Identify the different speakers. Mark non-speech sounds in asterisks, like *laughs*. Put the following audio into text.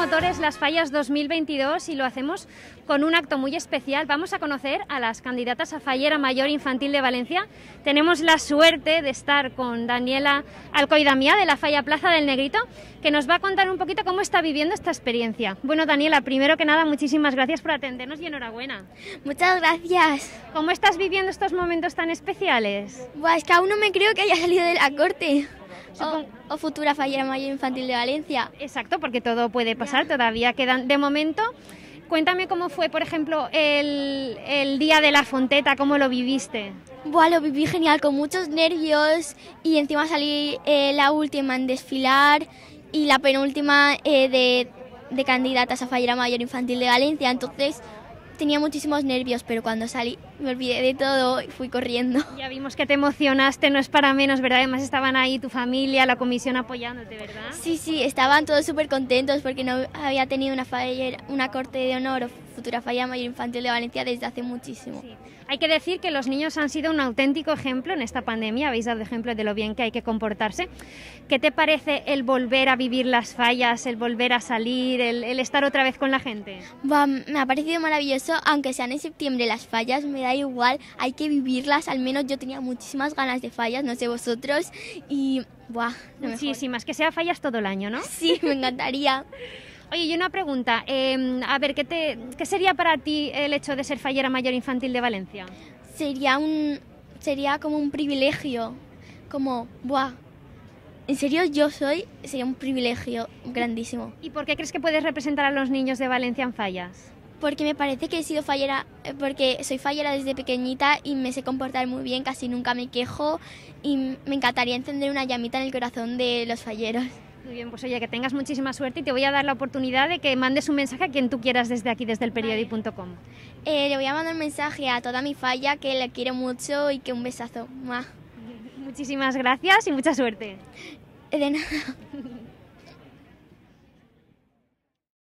Speaker 1: las Fallas 2022 y lo hacemos con un acto muy especial. Vamos a conocer a las candidatas a Fallera Mayor Infantil de Valencia. Tenemos la suerte de estar con Daniela Alcoidamía de la Falla Plaza del Negrito, que nos va a contar un poquito cómo está viviendo esta experiencia. Bueno, Daniela, primero que nada, muchísimas gracias por atendernos y enhorabuena.
Speaker 2: Muchas gracias.
Speaker 1: ¿Cómo estás viviendo estos momentos tan especiales?
Speaker 2: Buah, es que aún no me creo que haya salido de la corte. O, o futura fallera mayor infantil de Valencia.
Speaker 1: Exacto, porque todo puede pasar, todavía quedan. De momento, cuéntame cómo fue, por ejemplo, el, el día de la fonteta, cómo lo viviste.
Speaker 2: Buah, lo viví genial, con muchos nervios y encima salí eh, la última en desfilar y la penúltima eh, de, de candidatas a fallera mayor infantil de Valencia. Entonces tenía muchísimos nervios, pero cuando salí me olvidé de todo y fui corriendo. *laughs*
Speaker 1: Ya vimos que te emocionaste, no es para menos, ¿verdad? Además estaban ahí tu familia, la comisión apoyándote, ¿verdad?
Speaker 2: Sí, sí, estaban todos súper contentos porque no había tenido una, fallera, una corte de honor o futura falla mayor infantil de Valencia desde hace muchísimo.
Speaker 1: Sí. Hay que decir que los niños han sido un auténtico ejemplo en esta pandemia, habéis dado ejemplo de lo bien que hay que comportarse. ¿Qué te parece el volver a vivir las fallas, el volver a salir, el, el estar otra vez con la gente?
Speaker 2: Buah, me ha parecido maravilloso, aunque sean en septiembre las fallas, me da igual, hay que vivirlas, al menos yo tenía muchísimas ganas de fallas, no sé vosotros, y buah.
Speaker 1: Muchísimas, que sea fallas todo el año, ¿no? *laughs*
Speaker 2: Sí, me encantaría.
Speaker 1: Oye, y una pregunta, eh, a ver, ¿qué, te, ¿qué sería para ti el hecho de ser fallera mayor infantil de Valencia?
Speaker 2: Sería un sería como un privilegio, como, buah, en serio yo soy, sería un privilegio grandísimo.
Speaker 1: ¿Y por qué crees que puedes representar a los niños de Valencia en fallas?
Speaker 2: Porque me parece que he sido fallera, eh, porque soy fallera desde pequeñita y me sé comportar muy bien, casi nunca me quejo y me encantaría encender una llamita en el corazón de los falleros.
Speaker 1: Muy bien, pues oye, que tengas muchísima suerte y te voy a dar la oportunidad de que mandes un mensaje a quien tú quieras desde aquí, desde el periodi.com.
Speaker 2: Eh, le voy a mandar un mensaje a toda mi falla que le quiero mucho y que un besazo. ¡Mua!
Speaker 1: Muchísimas gracias y mucha suerte.
Speaker 2: De nada. *laughs*